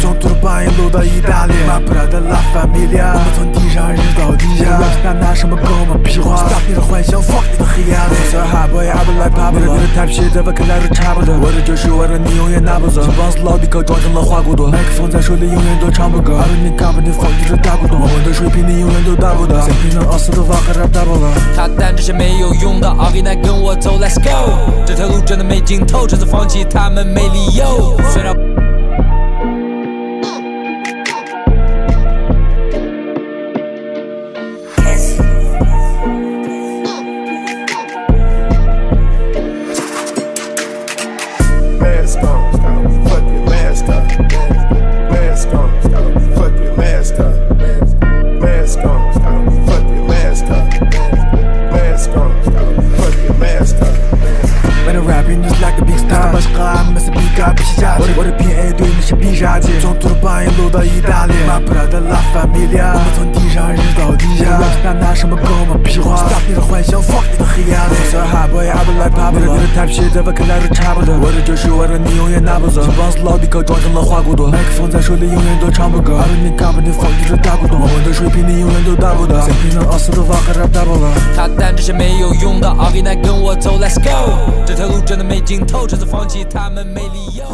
从土耳其一路到意大利，马布拉的拉法米利亚，我们从地上日到地下，那拿什么跟我们屁话？Stop 你的幻想，fuck 你的黑暗。Sorry hot boy，I don't like pop。你的 type shit 在我看来都差不多，我的就是我的，你永远拿不走。王子老迪克装成了花骨朵，麦克风在手里永远都唱不够。I don't need company，放你这大古董，我们的水平你永远都达不到。谁平常熬死的话还 rap 大爆了？他但这些没有用的，阿给来跟我走，Let's go。这条路真的没尽头，这次放弃他们没理由。虽然。跟我们屁话？Stop 你的幻想，fuck 你的黑暗！I'm。Sorry hot boy，I don't like pop。你的 type shit 在我看来都差不多，我的就是我的，你永远拿不走。帮死老弟可装成了花骨朵，麦克风在手里永远都唱不够。I don't need company，放你这大古董，我的水平你永远都达不到。谁平常熬死的话还 rap 大爆了？他但这些没有用的，阿给来跟我走，Let's go。这条路真的没尽头，这次放弃他们没理由。